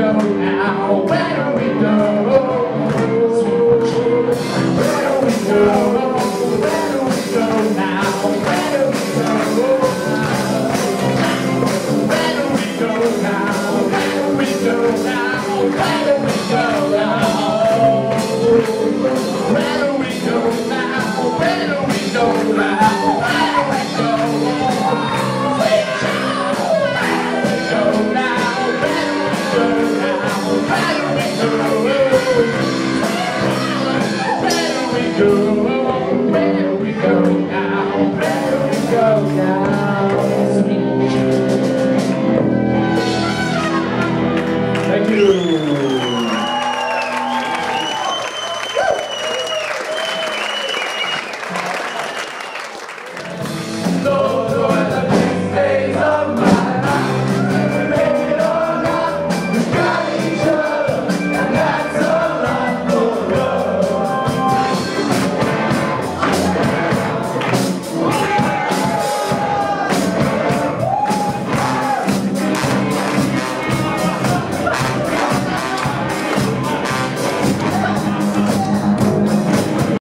now? Where do we go? Where do we go? Oh, I don't Right.